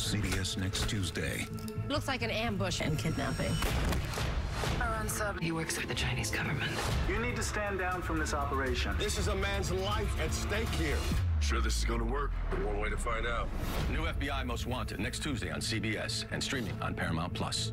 CBS next Tuesday. Looks like an ambush and kidnapping. Sub, he works for the Chinese government. You need to stand down from this operation. This is a man's life at stake here. Sure this is going to work? One way to find out. New FBI Most Wanted next Tuesday on CBS and streaming on Paramount Plus.